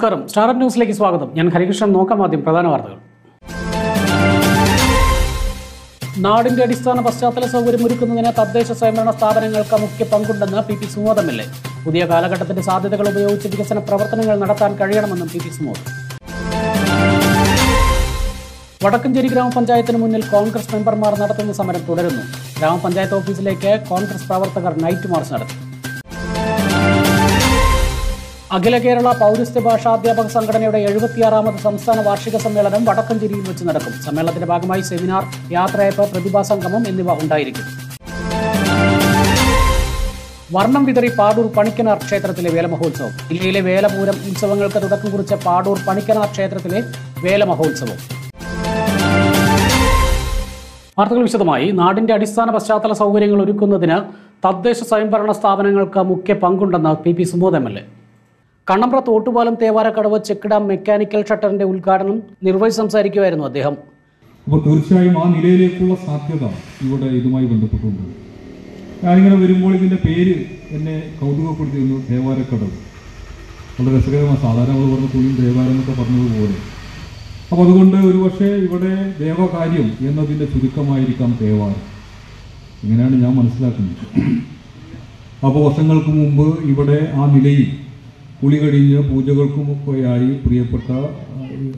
നമസ്കാരം. സ്റ്റാർ ന്യൂസിലേക്ക് സ്വാഗതം. ഞാൻ ഹരികൃഷ്ണൻ. നോക്കാം ആദ്യം പ്രധാന വാർത്തകൾ. നാടിന്റെ അടിസ്ഥാന പശ്ചാത്തല സൗകര്യം ഒരുക്കുന്നതിന് തദ്ദേശ സ്വയംഭരണ സ്ഥാപനങ്ങൾക്ക് മുഖ്യ പങ്കുണ്ടെന്ന് പി പി സുമോദം എൽ പുതിയ കാലഘട്ടത്തിന്റെ സാധ്യതകൾ ഉപയോഗിച്ച് വികസന പ്രവർത്തനങ്ങൾ നടത്താൻ കഴിയണമെന്നും പി പി സുമോദ്. വടക്കഞ്ചേരി ഗ്രാമപഞ്ചായത്തിന് മുന്നിൽ കോൺഗ്രസ് മെമ്പർമാർ നടത്തുന്ന സമരം തുടരുന്നു. ഗ്രാമപഞ്ചായത്ത് ഓഫീസിലേക്ക് കോൺഗ്രസ് പ്രവർത്തകർ നൈറ്റ് മാർച്ച് നടത്തി. അഖില കേരള പൗരസ്ത്യ ഭാഷാധ്യാപക സംഘടനയുടെ എഴുപത്തിയാറാമത് സംസ്ഥാന വാർഷിക സമ്മേളനം വടക്കഞ്ചേരിയിൽ വെച്ച് നടക്കും. സമ്മേളനത്തിന്റെ ഭാഗമായി സെമിനാർ യാത്രയപ്പ് പ്രതിഭാസംഗമം എന്നിവ ഉണ്ടായിരിക്കും. വർണം വിതറി പാടൂർ പണിക്കനാർ ക്ഷേത്രത്തിലെ വേലമഹോത്സവം. ജില്ലയിലെ വേലപൂരം ഉത്സവങ്ങൾക്ക് തുടക്കം കുറിച്ച പാടൂർ പണിക്കനാർ ക്ഷേത്രത്തിലെ വേലമഹോത്സവം. വാർത്തകൾ വിശദമായി. നാടിന്റെ അടിസ്ഥാന പശ്ചാത്തല സൗകര്യങ്ങൾ ഒരുക്കുന്നതിന് തദ്ദേശ സ്വയംഭരണ സ്ഥാപനങ്ങൾക്ക് മുഖ്യ പങ്കുണ്ടെന്ന് P P Sumod M L A. Kannambra Thottupalam Thevarakkadavu check dam mechanical ഷട്ടറിന്റെ ഉദ്ഘാടനം നിർവഹിച്ച് സംസാരിക്കുകയായിരുന്നു അദ്ദേഹം. അപ്പോൾ തീർച്ചയായും ആ നിലയിലേക്കുള്ള സാധ്യത ഇവിടെ ഇതുമായി ബന്ധപ്പെട്ടുണ്ട്. ഞാനിങ്ങനെ വരുമ്പോൾ ഇതിന്റെ പേര് എന്നെ കൗതുകപ്പെടുത്തിയിരുന്നു ദേവാരക്കടവ് വളരെ രസകരമാണ് സാധാരണ നമ്മൾ പറഞ്ഞ തുണിയും ദേവാരം എന്നൊക്കെ പറഞ്ഞതുപോലെ. അപ്പോൾ അതുകൊണ്ട് ഒരുപക്ഷെ ഇവിടെ ദേവകാര്യം എന്നതിന്റെ ചുരുക്കമായിരിക്കാം ദേവാരം ഇങ്ങനെയാണ് ഞാൻ മനസ്സിലാക്കുന്നത്. അപ്പോൾ വർഷങ്ങൾക്ക് മുമ്പ് ഇവിടെ ആ നിലയിൽ കുളി കഴിഞ്ഞ പൂജകൾക്കുമൊക്കെയായി പ്രിയപ്പെട്ട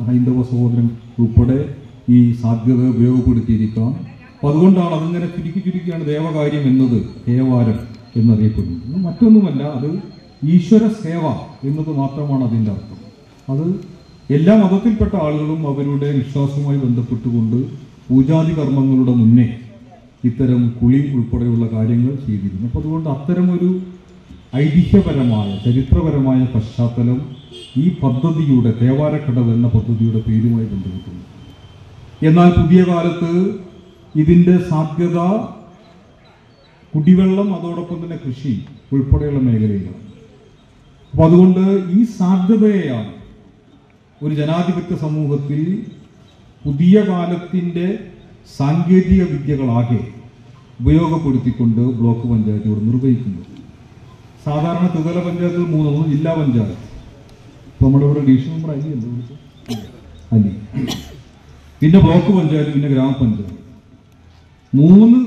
ഹൈന്ദവ സഹോദരൻ ഉൾപ്പെടെ ഈ സാധ്യത ഉപയോഗപ്പെടുത്തിയിരിക്കാം. അപ്പം അതുകൊണ്ടാണ് അതിങ്ങനെ ചുരുക്കി ചുരുക്കിയാണ് ദേവകാര്യം എന്നത് ദേവാരം എന്നറിയപ്പെടുന്നത്. മറ്റൊന്നുമല്ല അത് ഈശ്വര സേവ എന്നത് മാത്രമാണ് അതിന്റെ അർത്ഥം. അത് എല്ലാ മതത്തിൽപ്പെട്ട ആളുകളും അവരുടെ വിശ്വാസവുമായി ബന്ധപ്പെട്ടുകൊണ്ട് പൂജാതി കർമ്മങ്ങളുടെ മുന്നേ ഇത്തരം കുളി ഉൾപ്പെടെയുള്ള കാര്യങ്ങൾ ചെയ്തിരുന്നു. അപ്പോൾ അതുകൊണ്ട് അത്തരമൊരു ഐതിഹ്യപരമായ ചരിത്രപരമായ പശ്ചാത്തലം ഈ പദ്ധതിയുടെ തേവാരക്കടവ് എന്ന പദ്ധതിയുടെ പേരുമായി ബന്ധപ്പെട്ടുണ്ട് എന്നാൽ പുതിയ കാലത്ത് ഇതിന്റെ സാധ്യത കുടിവെള്ളം അതോടൊപ്പം തന്നെ കൃഷി ഉൾപ്പെടെയുള്ള മേഖലയിലാണ്. അപ്പോൾ അതുകൊണ്ട് ഈ സാധ്യതയെയാണ് ഒരു ജനാധിപത്യ സമൂഹത്തിൽ പുതിയ കാലത്തിന്റെ സാങ്കേതിക വിദ്യകളാകെ ഉപയോഗപ്പെടുത്തിക്കൊണ്ട് ബ്ലോക്ക് പഞ്ചായത്ത് ഇവിടെ നിർവഹിക്കുന്നത്. സാധാരണ ത്രിതല പഞ്ചായത്തിൽ മൂന്ന് ജില്ലാ പഞ്ചായത്ത്. ഇപ്പൊ നമ്മുടെ ഇവിടെ ഡിവിഷൻ നമ്പർ അലി അല്ലേ അലി. പിന്നെ ബ്ലോക്ക് പഞ്ചായത്ത് പിന്നെ ഗ്രാമപഞ്ചായത്ത്. മൂന്ന്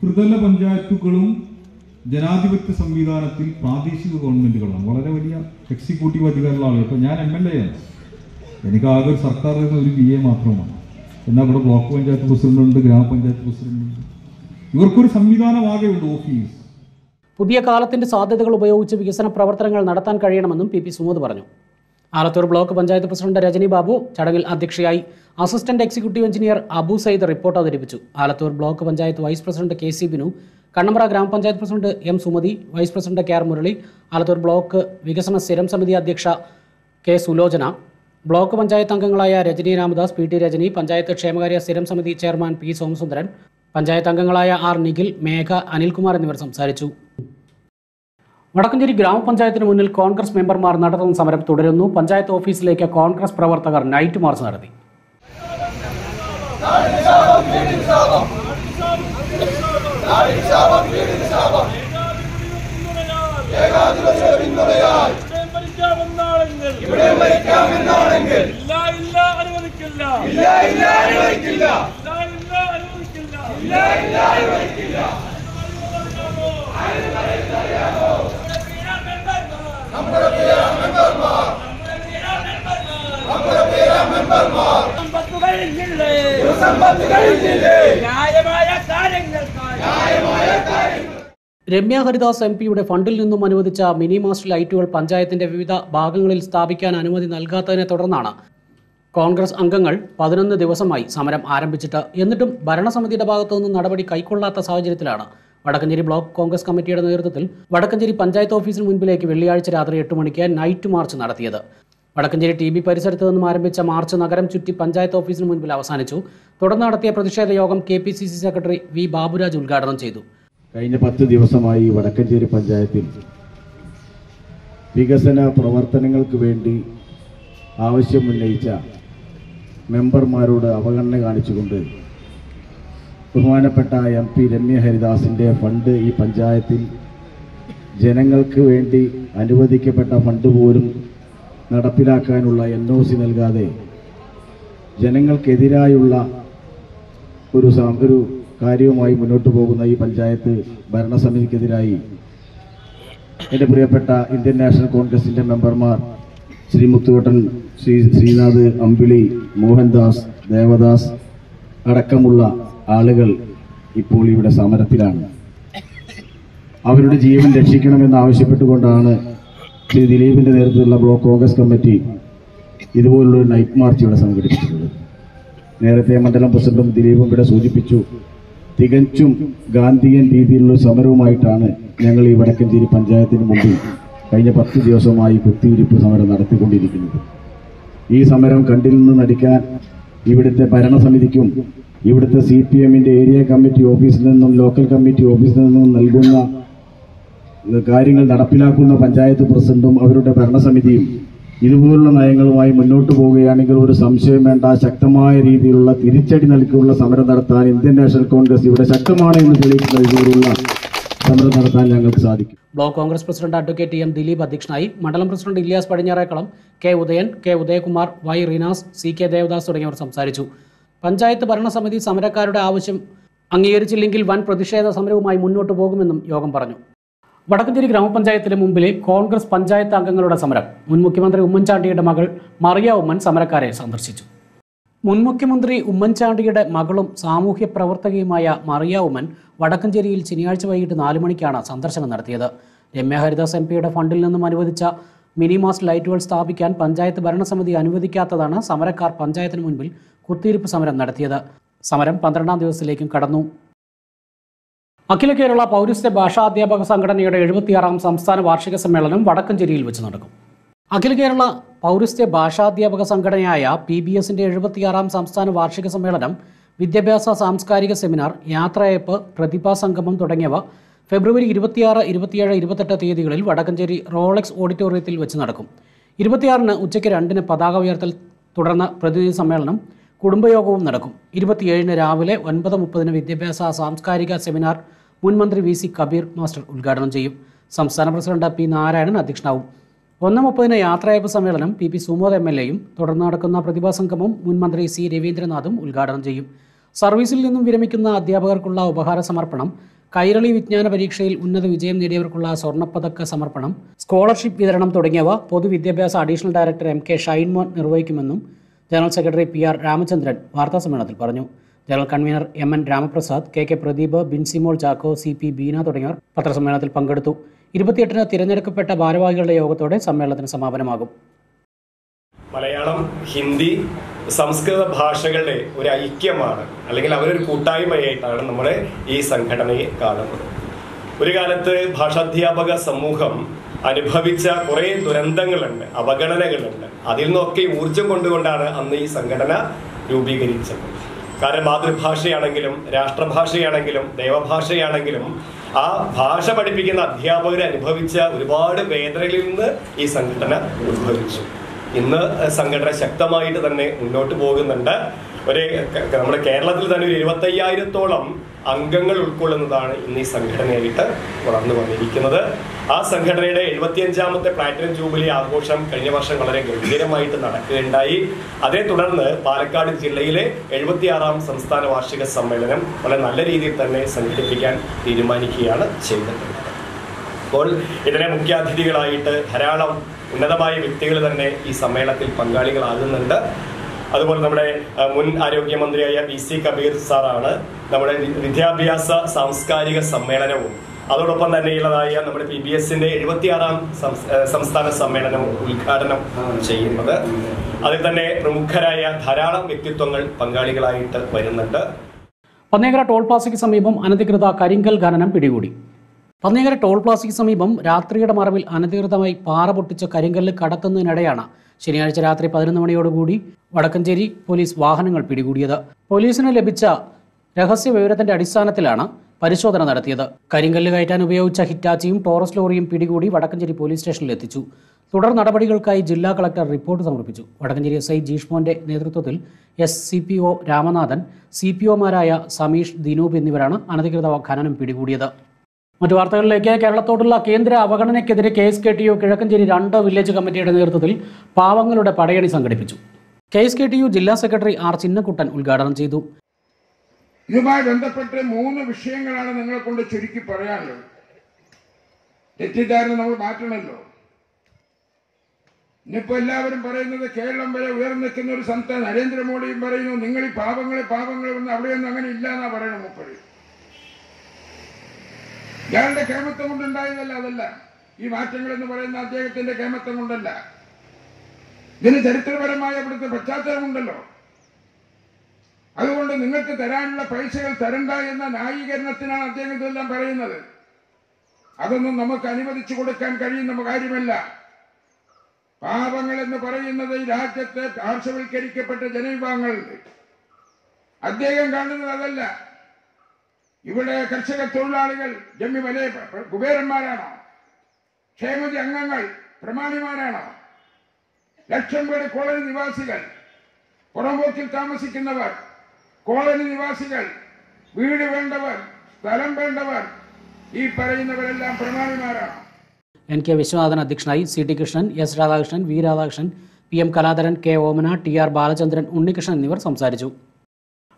ത്രിതല പഞ്ചായത്തുകളും ജനാധിപത്യ സംവിധാനത്തിൽ പ്രാദേശിക ഗവൺമെന്റുകളാണ്. വളരെ വലിയ എക്സിക്യൂട്ടീവ് അധികാരമുള്ള ആളുകൾ. ഞാൻ എം എൽ എ ആണ്. എനിക്ക് ആകെ ഒരു സർക്കാർ ഒരു വി എ മാത്രമാണ്. എന്നാൽ ഇവിടെ ബ്ലോക്ക് പഞ്ചായത്ത് പ്രസിഡന്റ് ഉണ്ട് ഗ്രാമപഞ്ചായത്ത് പ്രസിഡന്റ് ഉണ്ട്. ഇവർക്കൊരു സംവിധാനമാകെ ഉണ്ട് ഓഫീസ്. പുതിയ കാലത്തിന്റെ സാധ്യതകൾ ഉപയോഗിച്ച് വികസന പ്രവർത്തനങ്ങൾ നടത്താൻ കഴിയണമെന്നും പി പി സുമോദ് പറഞ്ഞു. ആലത്തൂർ ബ്ലോക്ക് പഞ്ചായത്ത് പ്രസിഡന്റ് രജനി ബാബു ചടങ്ങിൽ അധ്യക്ഷയായി assistant executive engineer Abu Saeed report അവതരിപ്പിച്ചു. Alathur block panchayat vice president K C Binu Kannambra ഗ്രാമപഞ്ചായത്ത് president M Sumathi vice president K R Murali Alathur block വികസന സ്ഥിരം സമിതി അധ്യക്ഷ കെ സുലോചന ബ്ലോക്ക് പഞ്ചായത്ത് അംഗങ്ങളായ രജനി രാമദാസ് പി ടി രജനി പഞ്ചായത്ത് ക്ഷേമകാര്യ സ്ഥിരം സമിതി ചെയർമാൻ പി സോമസുന്ദരൻ പഞ്ചായത്ത് അംഗങ്ങളായ ആർ നിഖിൽ മേഘ അനിൽകുമാർ എന്നിവർ സംസാരിച്ചു. വടക്കഞ്ചേരി ഗ്രാമപഞ്ചായത്തിന് മുന്നിൽ കോൺഗ്രസ് മെമ്പർമാർ നടത്തുന്ന സമരം തുടരുന്നു പഞ്ചായത്ത് ഓഫീസിലേക്ക് കോൺഗ്രസ് പ്രവർത്തകർ നൈറ്റ് മാർച്ച് നടത്തി ഇല്ല ഇല്ല അനുവദിക്കില്ല ഇല്ല ഇല്ല അനുവദിക്കില്ല ഇല്ല ഇല്ല അനുവദിക്കില്ല രമ്യ ഹരിദാസ് എം പിയുടെ ഫണ്ടിൽ നിന്നും അനുവദിച്ച മിനി മാസ്റ്റർ ലൈറ്റുകൾ പഞ്ചായത്തിന്റെ വിവിധ ഭാഗങ്ങളിൽ സ്ഥാപിക്കാൻ അനുമതി നൽകാത്തതിനെ തുടർന്നാണ് കോൺഗ്രസ് അംഗങ്ങൾ പതിനൊന്ന് ദിവസമായി സമരം ആരംഭിച്ചിട്ട് എന്നിട്ടും ഭരണസമിതിയുടെ ഭാഗത്തുനിന്ന് നടപടി കൈക്കൊള്ളാത്ത സാഹചര്യത്തിലാണ്. വടക്കഞ്ചേരി ബ്ലോക്ക് കോൺഗ്രസ് കമ്മിറ്റിയുടെ നേതൃത്വത്തിൽ വടക്കഞ്ചേരി പഞ്ചായത്ത് ഓഫീസിന് മുൻപിലേക്ക് വെള്ളിയാഴ്ച രാത്രി എട്ട് മണിക്ക് നൈറ്റ് മാർച്ച് നടത്തിയത്. വടക്കഞ്ചേരി ടി ബി പരിസരത്ത് നിന്നും ആരംഭിച്ച മാർച്ച് നഗരം ചുറ്റി പഞ്ചായത്ത് ഓഫീസിന് മുൻപിൽ അവസാനിച്ചു. തുടർന്ന് നടത്തിയ പ്രതിഷേധ യോഗം K P C C secretary V Baburaj ഉദ്ഘാടനം ചെയ്തു. കഴിഞ്ഞ പത്ത് ദിവസമായി വടക്കഞ്ചേരി പഞ്ചായത്തിൽ വികസന പ്രവർത്തനങ്ങൾക്ക് വേണ്ടി ആവശ്യമുന്നയിച്ച മെമ്പർമാരോട് അവഗണന കാണിച്ചുകൊണ്ട് ബഹുമാനപ്പെട്ട എം പി രമ്യ ഹരിദാസിന്റെ ഫണ്ട് ഈ പഞ്ചായത്തിൽ ജനങ്ങൾക്ക് വേണ്ടി അനുവദിക്കപ്പെട്ട ഫണ്ട് പോലും നടപ്പിലാക്കാനുള്ള എൻ ഒ സി നൽകാതെ ജനങ്ങൾക്കെതിരായുള്ള ഒരു ഒരു കാര്യവുമായി മുന്നോട്ട് പോകുന്ന ഈ പഞ്ചായത്ത് ഭരണസമിതിക്കെതിരായി എന്റെ പ്രിയപ്പെട്ട ഇന്ത്യൻ നാഷണൽ കോൺഗ്രസിന്റെ മെമ്പർമാർ ശ്രീ മുത്തുവട്ടൻ ശ്രീ ശ്രീനാഥ് അമ്പിളി മോഹൻദാസ് ദേവദാസ് അടക്കമുള്ള ആളുകൾ ഇപ്പോൾ ഇവിടെ സമരത്തിലാണ്. അവരുടെ ജീവൻ രക്ഷിക്കണമെന്ന് ആവശ്യപ്പെട്ടുകൊണ്ടാണ് ശ്രീ ദിലീപിന്റെ നേതൃത്വത്തിലുള്ള ബ്ലോക്ക് കോൺഗ്രസ് കമ്മിറ്റി ഇതുപോലുള്ളൊരു നൈറ്റ് മാർച്ച് ഇവിടെ സംഘടിപ്പിച്ചിട്ടുള്ളത് നേരത്തെ മണ്ഡലം പ്രസിഡന്റും ദിലീപും ഇവിടെ സൂചിപ്പിച്ചു തികച്ചും ഗാന്ധിയൻ രീതിയിലുള്ള സമരവുമായിട്ടാണ് ഞങ്ങൾ ഈ വടക്കഞ്ചേരി പഞ്ചായത്തിന് മുമ്പിൽ കഴിഞ്ഞ പത്ത് ദിവസമായി കുത്തിയിരിപ്പ് സമരം നടത്തിക്കൊണ്ടിരിക്കുന്നത്. ഈ സമരം കണ്ടിൽ നിന്ന് നടിക്കാൻ ഇവിടുത്തെ ഭരണസമിതിക്കും ഇവിടുത്തെ സി പി എമ്മിന്റെ ഏരിയ കമ്മിറ്റി ഓഫീസിൽ നിന്നും ലോക്കൽ കമ്മിറ്റി ഓഫീസിൽ നിന്നും നൽകുന്ന കാര്യങ്ങൾ നടപ്പിലാക്കുന്ന പഞ്ചായത്ത് പ്രസിഡന്റും അവരുടെ ഭരണസമിതിയും ഇതുപോലുള്ള നയങ്ങളുമായി മുന്നോട്ട് പോവുകയാണെങ്കിൽ ഒരു സംശയം വേണ്ട. ശക്തമായ രീതിയിലുള്ള തിരിച്ചടി നൽകിയുള്ള സമരം നടത്താൻ ഇന്ത്യൻ നാഷണൽ കോൺഗ്രസ് ഇവിടെ ശക്തമാണ് എന്ന് തെളിയിക്കുന്ന സമരം നടത്താൻ ഞങ്ങൾക്ക് സാധിക്കും. Block Congress president advocate M Dileep അധ്യക്ഷനായി മണ്ഡലം president Ilyas Padinjarekkalam K Udayan K Udayakumar Y Reenas C K Devadas തുടങ്ങിയവർ സംസാരിച്ചു. പഞ്ചായത്ത് ഭരണസമിതി സമരക്കാരുടെ ആവശ്യം അംഗീകരിച്ചില്ലെങ്കിൽ വൻ പ്രതിഷേധ സമരവുമായി മുന്നോട്ട് പോകുമെന്നും യോഗം പറഞ്ഞു. വടക്കഞ്ചേരി ഗ്രാമപഞ്ചായത്തിന് മുമ്പിലെ കോൺഗ്രസ് പഞ്ചായത്ത് അംഗങ്ങളുടെ സമരം മുൻ മുഖ്യമന്ത്രി ഉമ്മൻചാണ്ടിയുടെ മകൾ മറിയ ഉമ്മൻ സമരക്കാരെ സന്ദർശിച്ചു. മുൻ മുഖ്യമന്ത്രി ഉമ്മൻചാണ്ടിയുടെ മകളും സാമൂഹ്യ പ്രവർത്തകയുമായ മറിയ ഉമ്മൻ വടക്കഞ്ചേരിയിൽ ശനിയാഴ്ച വൈകിട്ട് നാല് മണിക്കാണ് സന്ദർശനം നടത്തിയത്. രമ്യ ഹരിദാസ് എം പിയുടെ ഫണ്ടിൽ നിന്നും അനുവദിച്ച മിനിമാസ് ലൈറ്റുകൾ സ്ഥാപിക്കാൻ പഞ്ചായത്ത് ഭരണസമിതി അനുവദിക്കാത്തതാണ് സമരക്കാർ പഞ്ചായത്തിന് മുൻപിൽ കുത്തിയിരിപ്പ് സമരം നടത്തിയത്. സമരം പന്ത്രണ്ടാം ദിവസത്തിലേക്കും കടന്നു. അഖില കേരള പൗരസ്ത്യ ഭാഷാ അധ്യാപക സംഘടനയുടെ എഴുപത്തിയാറാം സംസ്ഥാന വാർഷിക സമ്മേളനം വടക്കഞ്ചേരിയിൽ വെച്ച് നടക്കും. അഖില കേരള പൗരസ്ത്യ ഭാഷാധ്യാപക സംഘടനയായ പി ബി എസിന്റെ എഴുപത്തിയാറാം സംസ്ഥാന വാർഷിക സമ്മേളനം വിദ്യാഭ്യാസ സാംസ്കാരിക സെമിനാർ യാത്രയപ്പ് പ്രതിഭാ സംഗമം തുടങ്ങിയവ ഫെബ്രുവരി ഇരുപത്തിയാറ് ഇരുപത്തിയേഴ് ഇരുപത്തെട്ട് തീയതികളിൽ വടക്കഞ്ചേരി റോളക്സ് ഓഡിറ്റോറിയത്തിൽ വെച്ച് നടക്കും. ഇരുപത്തിയാറിന് ഉച്ചയ്ക്ക് രണ്ടിന് പതാക ഉയർത്തൽ തുടർന്ന് പ്രതിനിധി സമ്മേളനം കുടുംബയോഗവും നടക്കും. ഇരുപത്തിയേഴിന് രാവിലെ ഒൻപത് മുപ്പതിന് വിദ്യാഭ്യാസ സാംസ്കാരിക സെമിനാർ മുൻമന്ത്രി വി സി കബീർ മാസ്റ്റർ ഉദ്ഘാടനം ചെയ്യും. സംസ്ഥാന പ്രസിഡന്റ് പി നാരായണൻ അധ്യക്ഷനാവും. ഒന്ന് മുപ്പതിന് യാത്രയപ്പ് സമ്മേളനം P P Sumod M L എയും തുടർന്ന് നടക്കുന്ന പ്രതിഭാ സംഗമം മുൻ മന്ത്രി സി രവീന്ദ്രനാഥും ഉദ്ഘാടനം ചെയ്യും. സർവീസിൽ നിന്നും വിരമിക്കുന്ന അധ്യാപകർക്കുള്ള ഉപഹാര സമർപ്പണം കൈരളി വിജ്ഞാന പരീക്ഷയിൽ ഉന്നത വിജയം നേടിയവർക്കുള്ള സ്വർണപ്പതക്ക സമർപ്പണം സ്കോളർഷിപ്പ് വിതരണം തുടങ്ങിയവ പൊതുവിദ്യാഭ്യാസ additional director M K Shinemon നിർവഹിക്കുമെന്നും general secretary P R Ramachandran വാർത്താസമ്മേളനത്തിൽ പറഞ്ഞു. General convener M N Ramaprasad K K Pradeep Binsimol Chacko C P Beena തുടങ്ങിയവർ പത്രസമ്മേളനത്തിൽ പങ്കെടുത്തു. ഇരുപത്തിയെട്ടിന് തിരഞ്ഞെടുക്കപ്പെട്ട ഭാരവാഹികളുടെ യോഗത്തോടെ സമ്മേളനത്തിന് സമാപനമാകും. മലയാളം ഹിന്ദി സംസ്കൃത ഭാഷകളുടെ ഒരു ഐക്യമാണ് അല്ലെങ്കിൽ അവരൊരു കൂട്ടായ്മയായിട്ടാണ് നമ്മുടെ ഈ സംഘടനയെ കാണുന്നത്. ഒരു കാലത്ത് ഭാഷാധ്യാപക സമൂഹം അനുഭവിച്ച കുറെ ദുരന്തങ്ങളുണ്ട് അവഗണനകളുണ്ട്. അതിൽ നിന്നൊക്കെ ഊർജം കൊണ്ടുകൊണ്ടാണ് അന്ന് ഈ സംഘടന രൂപീകരിച്ചത്. കാരണം മാതൃഭാഷയാണെങ്കിലും രാഷ്ട്രഭാഷയാണെങ്കിലും ദേവഭാഷയാണെങ്കിലും ആ ഭാഷ പഠിപ്പിക്കുന്ന അധ്യാപകർ അനുഭവിച്ച ഒരുപാട് വേദനകളിൽ നിന്ന് ഈ സംഘടന ഉത്ഭവിച്ചു. ഇന്ന് സംഘടന ശക്തമായിട്ട് തന്നെ മുന്നോട്ട് പോകുന്നുണ്ട്. ഒരു നമ്മുടെ കേരളത്തിൽ തന്നെ ഒരു ഇരുപത്തയ്യായിരത്തോളം അംഗങ്ങൾ ഉൾക്കൊള്ളുന്നതാണ് ഇന്ന് ഈ സംഘടനയായിട്ട് വളർന്നു വന്നിരിക്കുന്നത്. ആ സംഘടനയുടെ എഴുപത്തിയഞ്ചാമത്തെ പ്ലാറ്റിനം ജൂബിലി ആഘോഷം കഴിഞ്ഞ വർഷം വളരെ ഗംഭീരമായിട്ട് നടക്കുകയുണ്ടായി. അതേ തുടർന്ന് പാലക്കാട് ജില്ലയിലെ എഴുപത്തിയാറാം സംസ്ഥാന വാർഷിക സമ്മേളനം വളരെ നല്ല രീതിയിൽ തന്നെ സംഘടിപ്പിക്കാൻ തീരുമാനിക്കുകയാണ് ചെയ്തിട്ടുള്ളത് അപ്പോൾ ഇതിനെ മുഖ്യാതിഥികളായിട്ട് ധാരാളം ഉന്നതമായ വ്യക്തികൾ തന്നെ ഈ സമ്മേളനത്തിൽ പങ്കാളികളാകുന്നുണ്ട്. അതുപോലെ നമ്മുടെ മുൻ ആരോഗ്യമന്ത്രിയായ വി സി കബീർ സാറാണ് നമ്മുടെ വിദ്യാഭ്യാസ സാംസ്കാരിക സമ്മേളനവും. അതോടൊപ്പം തന്നെയുള്ളതായ നമ്മുടെ പി ബി എസിന്റെ എഴുപത്തിയാറാം സംസ്ഥാന സമ്മേളനം ഉദ്ഘാടനം ചെയ്യുന്നത്. അതിൽ തന്നെ പ്രമുഖരായ ധാരാളം വ്യക്തിത്വങ്ങൾ പങ്കാളികളായിട്ട് വരുന്നുണ്ട്. പന്നേക്കര ടോൾ പ്ലാസയ്ക്ക് സമീപം അനധികൃത കരിങ്കൽ ഖനനം പിടികൂടി. പന്നേകര ടോൾ പ്ലാസയ്ക്ക് സമീപം രാത്രിയുടെ മറവിൽ അനധികൃതമായി പാറ പൊട്ടിച്ച കരിങ്കല്ല് കടത്തുന്നതിനിടെയാണ് ശനിയാഴ്ച രാത്രി പതിനൊന്ന് മണിയോടുകൂടി വടക്കഞ്ചേരി പോലീസ് വാഹനങ്ങൾ പിടികൂടിയത്. പോലീസിന് ലഭിച്ച രഹസ്യ വിവരത്തിന്റെ അടിസ്ഥാനത്തിലാണ് പരിശോധന നടത്തിയത്. കരിങ്കല്ല് കയറ്റാൻ ഉപയോഗിച്ച ഹിറ്റാച്ചിയും ടോറസ് ലോറിയും പിടികൂടി വടക്കഞ്ചേരി പോലീസ് സ്റ്റേഷനിൽ എത്തിച്ചു. തുടർ നടപടികൾക്കായി ജില്ലാ കളക്ടർ റിപ്പോർട്ട് സമർപ്പിച്ചു. വടക്കഞ്ചേരി എസ് ഐ ജീഷ്മോന്റെ നേതൃത്വത്തിൽ S C P O Ramanathan C P ഒമാരായ Sameesh Dinoop എന്നിവരാണ് അനധികൃത ഖനനം പിടികൂടിയത്. മറ്റു വാർത്തകളിലേക്ക് കേരളത്തോടുള്ള കേന്ദ്ര അവഗണനയ്ക്കെതിരെ K S K T U Kizhakkanchery രണ്ട് വില്ലേജ് കമ്മിറ്റിയുടെ നേതൃത്വത്തിൽ പാവങ്ങളുടെ പടയണി സംഘടിപ്പിച്ചു. K S K T U ജില്ലാ സെക്രട്ടറി ആർ ചിന്നക്കുട്ടൻ ഉദ്ഘാടനം ചെയ്തു. ഇതുമായി ബന്ധപ്പെട്ട് മൂന്ന് വിഷയങ്ങളാണ് നിങ്ങളെ കൊണ്ട് ചുരുക്കി പറയാനുള്ളത്. തെറ്റിദ്ധാരണ നമ്മൾ മാറ്റണമല്ലോ. ഇന്നിപ്പോ എല്ലാവരും പറയുന്നത് കേരളം വരെ ഉയർന്നു നിൽക്കുന്ന ഒരു സംസ്ഥാനം നരേന്ദ്രമോദിയും പറയുന്നു നിങ്ങൾ ഈ പാപങ്ങളെ പാപങ്ങളെ വന്ന് അവിടെയൊന്നും അങ്ങനെ ഇല്ല എന്നാ പറയണം മൂപ്പര്. ഇയാളുടെ കേമത്വം കൊണ്ടുണ്ടായതല്ല അതല്ല. ഈ മാറ്റങ്ങൾ എന്ന് പറയുന്ന അദ്ദേഹത്തിന്റെ കേമത്വം കൊണ്ടല്ല ഇതിന് ചരിത്രപരമായ അവിടുത്തെ പശ്ചാത്തലമുണ്ടല്ലോ. അതുകൊണ്ട് നിങ്ങൾക്ക് തരാനുള്ള പൈസകൾ തരണ്ട എന്ന ന്യായീകരണത്തിനാണ് അദ്ദേഹം ഇതെല്ലാം പറയുന്നത്. അതൊന്നും നമുക്ക് അനുവദിച്ചു കൊടുക്കാൻ കഴിയുന്ന കാര്യമല്ല. പാപങ്ങൾ എന്ന് പറയുന്നത് ഈ രാജ്യത്തെ പാർശ്വവൽക്കരിക്കപ്പെട്ട ജനവിഭാഗങ്ങളുണ്ട് അദ്ദേഹം കാണുന്നത് അതല്ല. ഇവിടെ കർഷക തൊഴിലാളികൾ ജമ്മി വലിയ കുബേരന്മാരാണോ. ക്ഷേമതി അംഗങ്ങൾ പ്രമാണിമാരാണോ. ലക്ഷം പേര് കോളനി നിവാസികൾ. പുറമ്പോക്കിൽ താമസിക്കുന്നവർ കോളനി നിവാസികൾ. വീട് വേണ്ടവർ സ്ഥലം വേണ്ടവർ. ഈ പറയുന്നവരെല്ലാം പ്രമാണിമാരാണ്. എൻ കെ വിശ്വനാഥൻ അധ്യക്ഷനായി C T Krishnan S Radhakrishnan V Radhakrishnan P M Kaladharan K Omana T R Balachandran Unnikrishnan എന്നിവർ സംസാരിച്ചു.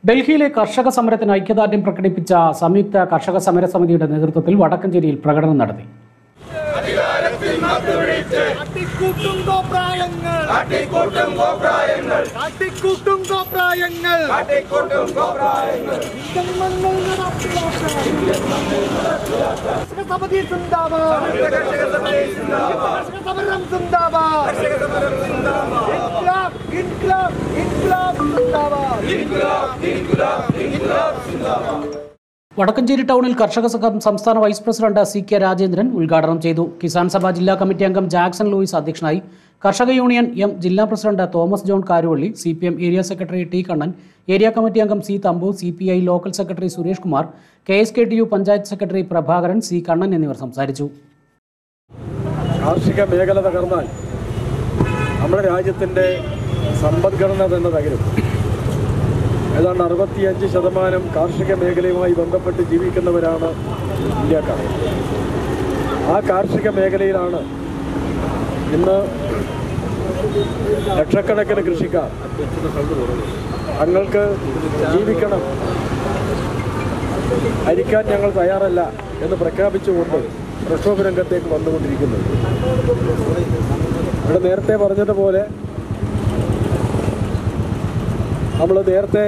ഡൽഹിയിലെ കർഷക സമരത്തിന് ഐക്യദാർഢ്യം പ്രകടിപ്പിച്ച സംയുക്ത കർഷക സമര സമിതിയുടെ നേതൃത്വത്തിൽ വടക്കഞ്ചേരിയിൽ പ്രകടനം നടത്തി. കാട്ടിക്കൂട്ടും കോപ്രായങ്ങൾ കാട്ടിക്കൂട്ടും കോപ്രായങ്ങൾ കാട്ടിക്കൂട്ടും കോപ്രായങ്ങൾ സമിതി സമരം വടക്കഞ്ചേരി ടൗണിൽ കർഷക സംഘം സംസ്ഥാന vice president C K Rajendran ഉദ്ഘാടനം ചെയ്തു. കിസാൻ സഭ ജില്ലാ കമ്മിറ്റി അംഗം ജാക്സൺ ലൂയിസ് അധ്യക്ഷനായി കർഷക യൂണിയൻ എം ജില്ലാ president Thomas John Karuvalli C P M area secretary T Kannan area committee അംഗം C Thampu C P I local secretary Suresh Kumar K S K T U panchayat secretary Prabhakaran C Kannan എന്നിവർ സംസാരിച്ചു. കാർഷിക മേഖല തകർന്നാൽ നമ്മുടെ രാജ്യത്തിന്റെ സമ്പദ്ഘടന തന്നെ തകരും. ഏതാണ്ട് അറുപത്തിയഞ്ച് ശതമാനം കാർഷിക മേഖലയുമായി ബന്ധപ്പെട്ട് ജീവിക്കുന്നവരാണ് ഇന്ത്യക്കാർ. ആ കാർഷിക മേഖലയിലാണ് ഇന്ന് ലക്ഷക്കണക്കിന് കൃഷിക്കാർ തങ്ങൾക്ക് ജീവിക്കണം. അരിക്കാൻ ഞങ്ങൾ തയ്യാറല്ല എന്ന് പ്രഖ്യാപിച്ചുകൊണ്ട് പ്രക്ഷോഭ രംഗത്തേക്ക് വന്നുകൊണ്ടിരിക്കുന്നു ഇവിടെ നേരത്തെ പറഞ്ഞതുപോലെ നമ്മൾ നേരത്തെ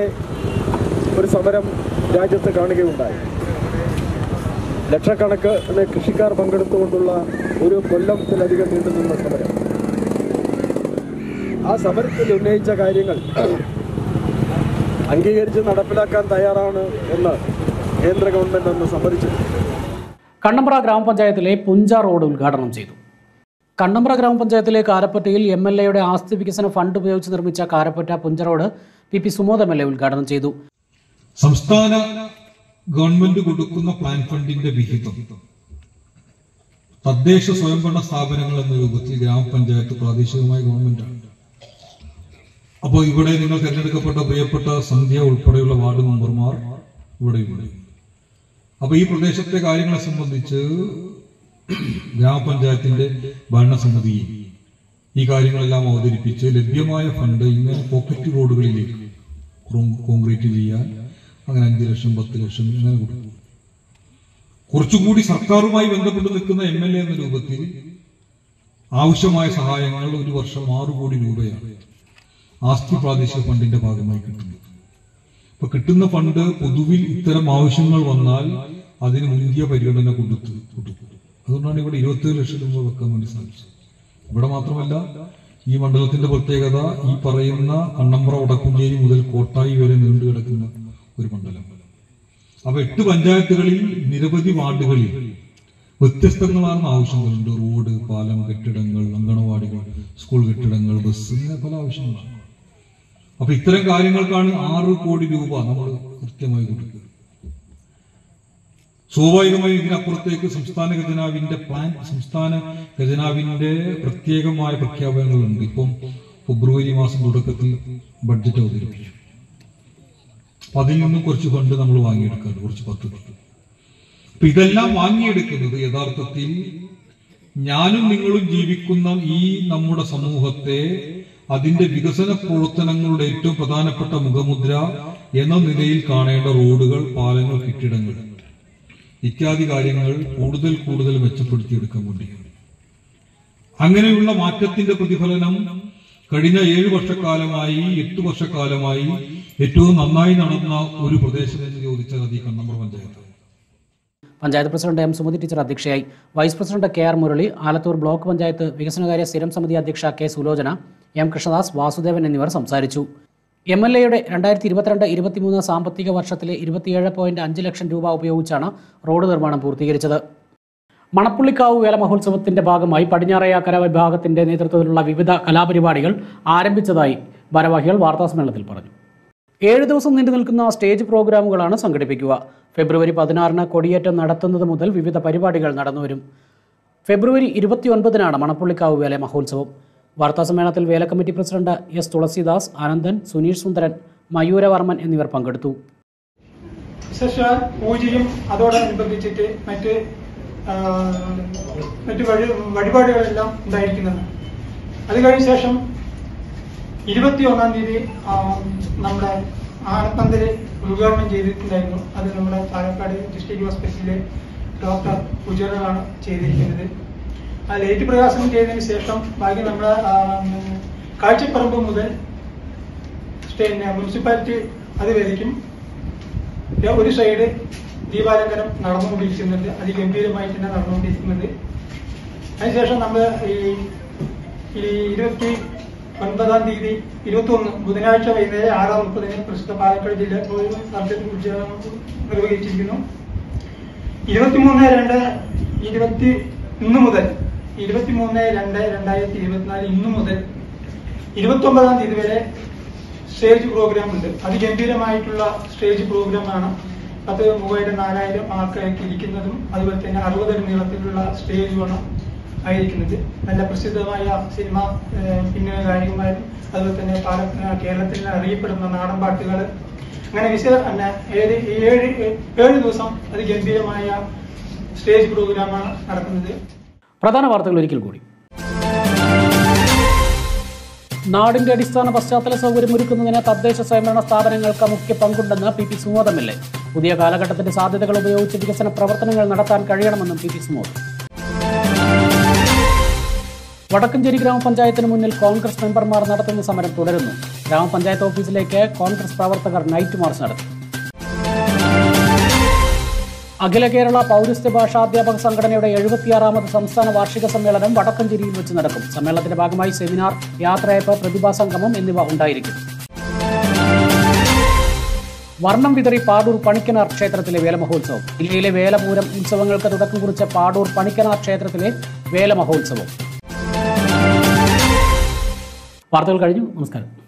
ഒരു സമരം രാജ്യത്ത് കാണുകയുണ്ടായി. ലക്ഷക്കണക്കിന് കൃഷിക്കാർ പങ്കെടുത്തുകൊണ്ടുള്ള ഒരു കൊല്ലത്തിലധികം നീണ്ടുനിന്ന സമരം. ആ സമരത്തിൽ ഉന്നയിച്ച കാര്യങ്ങൾ അംഗീകരിച്ച് നടപ്പിലാക്കാൻ തയ്യാറാണ് എന്ന് കേന്ദ്ര ഗവൺമെന്റ് അന്ന് സമ്മതിച്ചു കണ്ണമ്പ്ര ഗ്രാമപഞ്ചായത്തിലെ പുഞ്ച റോഡ് ഉദ്ഘാടനം ചെയ്തു. കണ്ണമ്പ്ര ഗ്രാമപഞ്ചായത്തിലെ കാരപ്പറ്റയിൽ എം എൽ എയുടെ ആസ്തി വികസന ഫണ്ട് ഉപയോഗിച്ച് നിർമ്മിച്ച Karappatta Puncha road P P Sumod M L A ഉദ്ഘാടനം ചെയ്തു. സംസ്ഥാന ഗവൺമെന്റ് കൊടുക്കുന്ന പ്ലാൻ ഫണ്ടിന്റെ വിഹിതം തദ്ദേശ സ്വയംഭരണ സ്ഥാപനങ്ങൾ എന്ന രൂപത്തിൽ ഗ്രാമപഞ്ചായത്ത് പ്രാദേശികമായ ഗവൺമെന്റാണ്. അപ്പോൾ ഇവിടെ നിങ്ങൾ തിരഞ്ഞെടുക്കപ്പെട്ട പ്രിയപ്പെട്ട സന്ധ്യ ഉൾപ്പെടെയുള്ള വാർഡ് മെമ്പർമാർ ഇവിടെ ഇവിടെ അപ്പൊ ഈ പ്രദേശത്തെ കാര്യങ്ങളെ സംബന്ധിച്ച് ഗ്രാമപഞ്ചായത്തിന്റെ ഭരണസമിതി ഈ കാര്യങ്ങളെല്ലാം അവതരിപ്പിച്ച് ലഭ്യമായ ഫണ്ട് ഇങ്ങനെ പോക്കറ്റ് റോഡുകളിലേക്ക് കോൺക്രീറ്റ് ചെയ്യാൻ അങ്ങനെ അഞ്ച് ലക്ഷം പത്ത് ലക്ഷം അങ്ങനെ കൊടുക്കും കുറച്ചുകൂടി സർക്കാരുമായി ബന്ധപ്പെട്ട് നിൽക്കുന്ന എം എൽ എ എന്ന രൂപത്തിൽ ആവശ്യമായ സഹായങ്ങൾ ഒരു വർഷം ആറു കോടി രൂപയാണ്. ആസ്തി പ്രാദേശിക ഫണ്ടിന്റെ ഭാഗമായി കിട്ടുന്നത് അപ്പൊ കിട്ടുന്ന ഫണ്ട് പൊതുവിൽ ഇത്തരം ആവശ്യങ്ങൾ വന്നാൽ അതിന് മുന്തിയ പരിഗണന കൊടുക്കും. അതുകൊണ്ടാണ് ഇവിടെ ഇരുപത്തേഴ് ലക്ഷം രൂപ വെക്കാൻ വേണ്ടി സാധിച്ചത്. ഇവിടെ മാത്രമല്ല ഈ മണ്ഡലത്തിന്റെ പ്രത്യേകത ഈ പറയുന്ന കണ്ണമ്പ്ര വടക്കുംചേരി മുതൽ കോട്ടായി വരെ നീണ്ടു കിടക്കുന്ന ഒരു മണ്ഡലം. അപ്പൊ എട്ട് പഞ്ചായത്തുകളിൽ നിരവധി വാർഡുകളിൽ വ്യത്യസ്തങ്ങളാണ് ആവശ്യങ്ങളുണ്ട്. റോഡ് പാലം കെട്ടിടങ്ങൾ അങ്കണവാടികൾ സ്കൂൾ കെട്ടിടങ്ങൾ ബസ് ഇങ്ങനെ പല ആവശ്യങ്ങളാണ്. അപ്പൊ ഇത്തരം കാര്യങ്ങൾക്കാണ് ആറ് കോടി രൂപ നമ്മൾ കൃത്യമായി കൊടുക്കുക. സ്വാഭാവികമായി ഇതിനപ്പുറത്തേക്ക് സംസ്ഥാന ഖജനാവിന്റെ പ്ലാൻ സംസ്ഥാന ഖജനാവിന്റെ പ്രത്യേകമായ പ്രഖ്യാപനങ്ങളുണ്ട്. ഇപ്പം ഫെബ്രുവരി മാസം തുടക്കത്തിൽ ബഡ്ജറ്റ് അവതരിപ്പിച്ചു. അപ്പൊ അതിൽ നിന്നും കുറച്ച് ഫണ്ട് നമ്മൾ വാങ്ങിയെടുക്കാറുണ്ട് കുറച്ച് പദ്ധതി അപ്പൊ ഇതെല്ലാം വാങ്ങിയെടുക്കുന്നത് യഥാർത്ഥത്തിൽ ഞാനും നിങ്ങളും ജീവിക്കുന്ന ഈ നമ്മുടെ സമൂഹത്തെ അതിന്റെ വികസന പ്രവർത്തനങ്ങളുടെ ഏറ്റവും പ്രധാനപ്പെട്ട മുഖമുദ്ര എന്ന നിലയിൽ കാണേണ്ട റോഡുകൾ പാലങ്ങൾ കെട്ടിടങ്ങൾ. ഇത്യാദി കാര്യങ്ങൾ കൂടുതൽ കൂടുതൽ മെച്ചപ്പെടുത്തിയെടുക്കാൻ വേണ്ടിയാണ്. അങ്ങനെയുള്ള മാറ്റത്തിന്റെ പ്രതിഫലനം കഴിഞ്ഞ ഏഴു വർഷക്കാലമായി എട്ട് വർഷക്കാലമായി ഏറ്റവും നന്നായി നടന്ന ഒരു പ്രദേശം എന്ന് ചോദിച്ചാൽ അത് ഈ Kannambra panchayat president M Sumathi teacher അധ്യക്ഷയായി. Vice president K R Murali Alathur block panchayat വികസനകാര്യ സ്ഥിരം സമിതി അധ്യക്ഷ കെ സുലോചന എം കൃഷ്ണദാസ് വാസുദേവൻ എന്നിവർ സംസാരിച്ചു. എം എൽ എയുടെ രണ്ടായിരത്തി ഇരുപത്തിരണ്ട് ഇരുപത്തിമൂന്ന് സാമ്പത്തിക വർഷത്തിലെ ഇരുപത്തിയേഴ് പോയിന്റ് അഞ്ച് ലക്ഷം രൂപ ഉപയോഗിച്ചാണ് റോഡ് നിർമ്മാണം പൂർത്തീകരിച്ചത്. മണപ്പുള്ളിക്കാവ് വേല മഹോത്സവത്തിന്റെ ഭാഗമായി പടിഞ്ഞാറേയാക്കര വിഭാഗത്തിന്റെ നേതൃത്വത്തിലുള്ള വിവിധ കലാപരിപാടികൾ ആരംഭിച്ചതായി ഭാരവാഹികൾ വാർത്താസമ്മേളനത്തിൽ പറഞ്ഞു. ഏഴ് ദിവസം നീണ്ടു നിൽക്കുന്ന സ്റ്റേജ് പ്രോഗ്രാമുകളാണ് സംഘടിപ്പിക്കുക. ഫെബ്രുവരി പതിനാറിന് കൊടിയേറ്റം നടത്തുന്നത് മുതൽ വിവിധ പരിപാടികൾ നടന്നുവരും. ഫെബ്രുവരി ഇരുപത്തിയൊൻപതിനാണ് മണപ്പുള്ളിക്കാവ് വേല മഹോത്സവം. വാർത്താസമ്മേളനത്തിൽ Vela committee president S Thulasidas Anandan Suneesh Sundaran Mayuravarman എന്നിവർ പങ്കെടുത്തു. വിശേഷാൽ പൂജയും അതോടനുബന്ധിച്ചിട്ട് മറ്റ് മറ്റ് വഴി വഴിപാടുകളെല്ലാം ഉണ്ടായിരിക്കുന്നത് അത് കഴിഞ്ഞ ശേഷം ഇരുപത്തി ഒന്നാം തീയതി നമ്മുടെ ആനപ്പന്തൽ ഉദ്ഘാടനം ചെയ്തിട്ടുണ്ടായിരുന്നു. അത് നമ്മുടെ പാലക്കാട് ഡിസ്ട്രിക്ട് ഹോസ്പിറ്റലിലെ ഡോക്ടർ ഉജ്വലാണ് ചെയ്തിരിക്കുന്നത്. ആ ലൈറ്റ് പ്രകാശനം ചെയ്തതിന് ശേഷം ബാക്കി നമ്മുടെ കാഴ്ചപ്പറമ്പ് മുതൽ പിന്നെ മുനിസിപ്പാലിറ്റി അത് വരയ്ക്കും ഒരു സൈഡ് ദീപാലങ്കനം നടന്നുകൊണ്ടിരിക്കുന്നുണ്ട്. അതിഗംഭീരമായി തന്നെ നടന്നുകൊണ്ടിരിക്കുന്നത് അതിനുശേഷം നമ്മൾ ഈ ഇരുപത്തി ഒൻപതാം തീയതി ഇരുപത്തി ഒന്ന് ബുധനാഴ്ച വൈകുന്നേരം ആറാം മുപ്പതിന് പ്രസിദ്ധ പാലക്കാട് ജില്ല സർജറി ഉദ്ഘാടനം നിർവഹിച്ചിരിക്കുന്നു. ഇരുപത്തിമൂന്ന് രണ്ട് ഇരുപത്തി ഇന്ന് മുതൽ ഇരുപത്തിമൂന്ന് രണ്ട് രണ്ടായിരത്തി ഇരുപത്തിനാല് ഇന്ന് മുതൽ ഇരുപത്തി ഒമ്പതാം തീയതി വരെ സ്റ്റേജ് പ്രോഗ്രാം ഉണ്ട്. അതിഗംഭീരമായിട്ടുള്ള സ്റ്റേജ് പ്രോഗ്രാമാണ്. അത് മൂവായിരം നാലായിരം ആൾക്കാരൊക്കെ ഇരിക്കുന്നതും അതുപോലെ തന്നെ അറുപതടി നീളത്തിലുള്ള സ്റ്റേജുമാണ്. ആയിരിക്കുന്നത്. നല്ല പ്രസിദ്ധമായ സിനിമ പിന്നെ ഗായകന്മാരും അതുപോലെ തന്നെ കേരളത്തിൽ അറിയപ്പെടുന്ന നാടൻ പാട്ടുകൾ അങ്ങനെ വിശ പിന്നെ ഏഴ് ഏഴ് ഏഴ് ദിവസം അതിഗംഭീരമായ സ്റ്റേജ് പ്രോഗ്രാമാണ് നടക്കുന്നത്. പ്രധാന വാർത്തകൾ ഒരിക്കൽ കൂടി. നാടിന്റെ അടിസ്ഥാന പശ്ചാത്തല സൗകര്യം ഒരുക്കുന്നതിന് തദ്ദേശ സ്വയംഭരണ സ്ഥാപനങ്ങൾക്ക് മുഖ്യ പങ്കുണ്ടെന്ന് P P Sumod L A. പുതിയ കാലഘട്ടത്തിന്റെ സാധ്യതകൾ ഉപയോഗിച്ച് വികസന പ്രവർത്തനങ്ങൾ നടത്താൻ കഴിയണമെന്നും പി പി സുമോദ്. വടക്കഞ്ചേരി ഗ്രാമപഞ്ചായത്തിന് മുന്നിൽ കോൺഗ്രസ് മെമ്പർമാർ നടത്തുന്ന സമരം തുടരുന്നു. ഗ്രാമപഞ്ചായത്ത് ഓഫീസിലേക്ക് കോൺഗ്രസ് പ്രവർത്തകർ നൈറ്റ് മാർച്ച് നടത്തി. അഖില കേരള പൗരസ്ത്യ ഭാഷാധ്യാപക സംഘടനയുടെ എഴുപത്തിയാറാമത് സംസ്ഥാന വാർഷിക സമ്മേളനം വടക്കഞ്ചേരിയിൽ വെച്ച് നടക്കും. സമ്മേളനത്തിന്റെ ഭാഗമായി സെമിനാർ യാത്രയപ്പ് പ്രതിഭാസംഗമം എന്നിവ ഉണ്ടായിരിക്കും. വർണം വിതറി പാടൂർ പണിക്കനാർ ക്ഷേത്രത്തിലെ വേലമഹോത്സവം. ജില്ലയിലെ വേലപൂരം ഉത്സവങ്ങൾക്ക് തുടക്കം കുറിച്ച പാടൂർ പണിക്കനാർ ക്ഷേത്രത്തിലെ വേലമഹോത്സവം. വാർത്തകൾ കഴിഞ്ഞു. നമസ്കാരം.